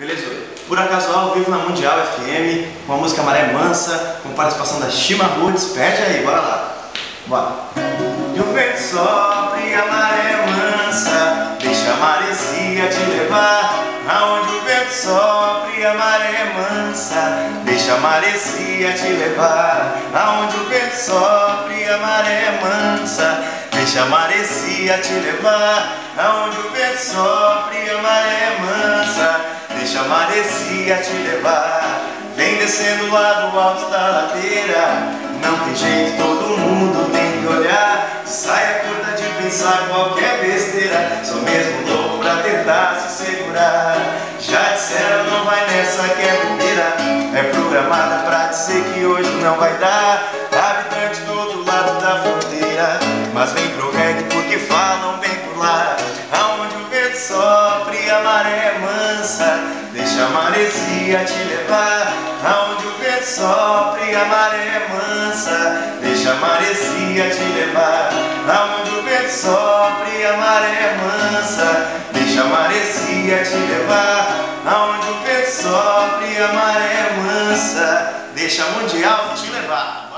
Beleza? Por acaso ao vivo na Mundial FM, com a música Maré Mansa, com participação da Shima Roots. Pede aí, bora lá. Bora. E o vento a maré mansa, deixa a maresia te levar. Aonde o vento a maré mansa, deixa a maresia te levar. Aonde o vento a maré mansa, deixa a maresia te levar. Aonde o vento a maresia te levar. Vem descendo lá do alto da ladeira, não tem jeito, todo mundo tem que olhar. Saia curta de pensar qualquer besteira, sou mesmo louco pra tentar se segurar. Já disseram, não vai nessa que é bobeira, é programada pra dizer que hoje não vai dar. Habitante do outro lado da fronteira, mas vem pro reggae é mansa, deixa a maresia te levar. Aonde o vento sopra e a maré é mansa, deixa a maresia te levar. Aonde o vento sopra e a maré é mansa, deixa a maresia te levar. Aonde o vento sopra e a maré é mansa, deixa a mundial te levar.